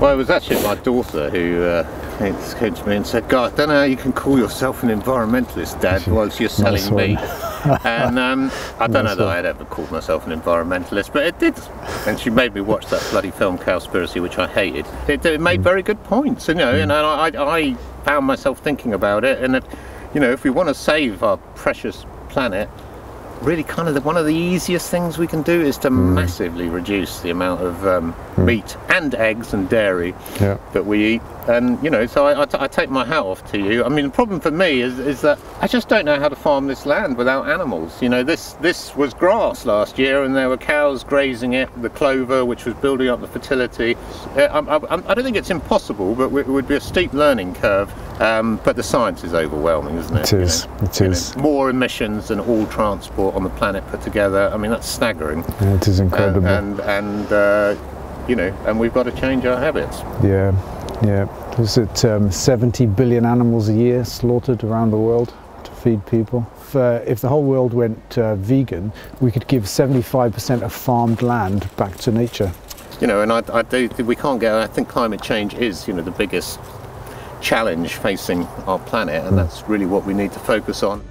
Well, it was actually my daughter who uh, came to me and said, God, I don't know how you can call yourself an environmentalist, Dad, whilst you're selling Nice meat. and um, I don't know Nice that one. I'd ever called myself an environmentalist, but it did. And she made me watch that bloody film Cowspiracy, which I hated. It, it Mm. made very good points, you know, and I, I found myself thinking about it. And, it, you know, if we want to save our precious planet, really kind of the, one of the easiest things we can do is to Mm. massively reduce the amount of um, meat and eggs and dairy Yeah. that we eat. And you know, so I, I I take my hat off to you. I mean, the problem for me is, is that I just don't know how to farm this land without animals. You know, this this was grass last year, and there were cows grazing it, the clover, which was building up the fertility. Uh, I, I, I don't think it's impossible, but it would be a steep learning curve. Um, but the science is overwhelming, isn't it? It is. You know? it You know, more emissions than all transport on the planet put together. I mean, that's staggering. Yeah, It is incredible. And and, and uh, you know, and we've got to change our habits. Yeah, yeah. Is it um, 70 billion animals a year slaughtered around the world to feed people? If, uh, if the whole world went uh, vegan, we could give 75% of farmed land back to nature. You know, and I, I do. think We can't get. I think climate change is, you know, the biggest challenge facing our planet, and that's really what we need to focus on.